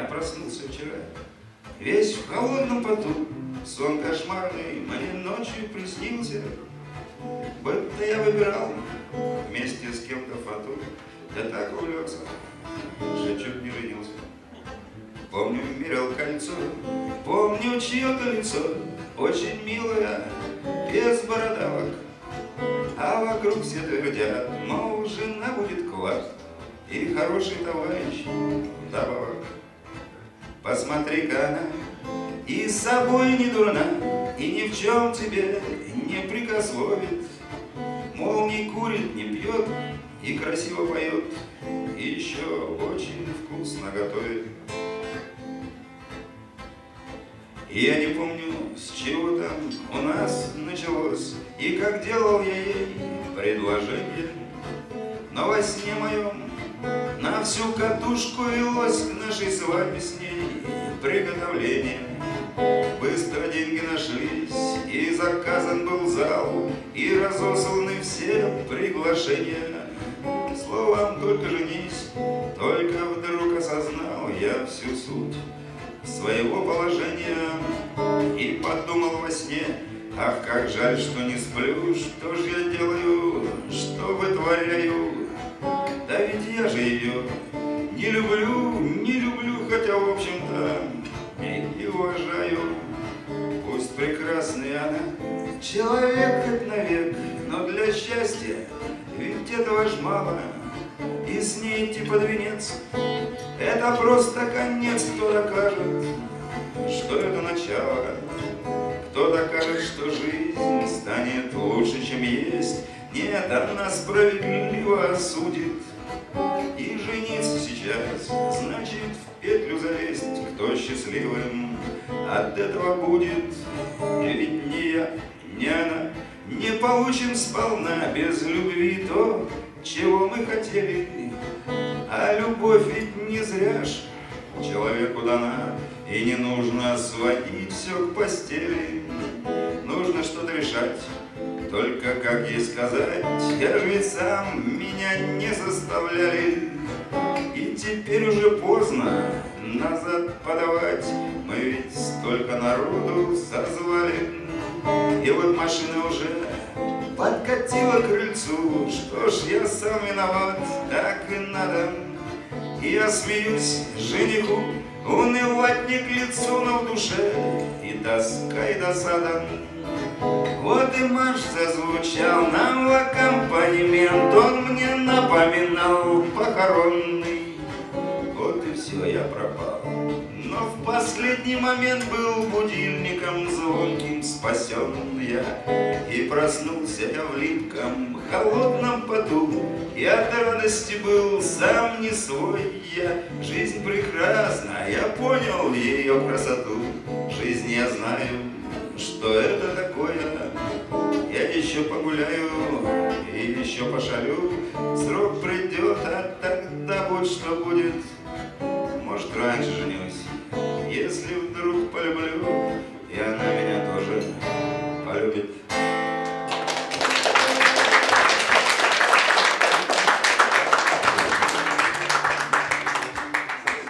я проснулся вчера, Весь в холодном поту, сон кошмарный Мне ночью приснился. Будто я выбирал вместе с кем-то фату, Да так увлекся, что чуть не женился. Помню, мерил кольцо, помню чье-то лицо, Очень милое, без бородавок. А вокруг все твердят, мол, жена будет клад, И хороший товарищ добавок. Посмотри-ка она, и с собой не дурна, И ни в чем тебе не прикословит. Мол, не курит, не пьет и красиво поет, И еще очень вкусно готовит. И я не помню, с чего там у нас началось, И как делал я ей предложение. Но во сне моем на всю катушку велось к нашей свадьбе с ней приготовление. Быстро деньги нашлись, и заказан был зал, И разосланы все приглашения. Словом, только женись, только вдруг осознал я всю суть своего положения И подумал во сне, ах, как жаль, что не сплю, что же я делаю, что вытворяю. Я же ее не люблю, не люблю, хотя, в общем-то, и, и уважаю. Пусть прекрасная она, человек хоть навек, но для счастья ведь этого ж мало. И с ней идти под венец, это просто конец, кто докажет, что это начало. Кто докажет, что жизнь станет лучше, чем есть, нет, она справедливо осудит. Жениться сейчас, значит, в петлю залезть, кто счастливым от этого будет. Ведь не я, не она, не получим сполна без любви то, чего мы хотели. А любовь ведь не зря ж человеку дана, и не нужно сводить все к постели. Нужно что-то решать, только как ей сказать, я же ведь сам, меня не заставляли. И теперь уже поздно назад подавать, мы ведь столько народу созвали. И вот машина уже подкатила к крыльцу, что ж я сам виноват, так и надо. И я смеюсь жениху, унывать не к лицу, но в душе тоска, и досада. Вот и марш зазвучал нам в аккомпанемент, Он мне напоминал похоронный. Вот и все, я пропал. Но в последний момент был будильником звонким спасен я. И проснулся я в липком, холодном И от радости был сам не свой я. Жизнь прекрасна, я понял ее красоту. Жизнь я знаю, что это такое? Я еще погуляю и еще пошалю. Срок придет, а тогда будь что будет. Может, раньше женюсь, если вдруг полюблю.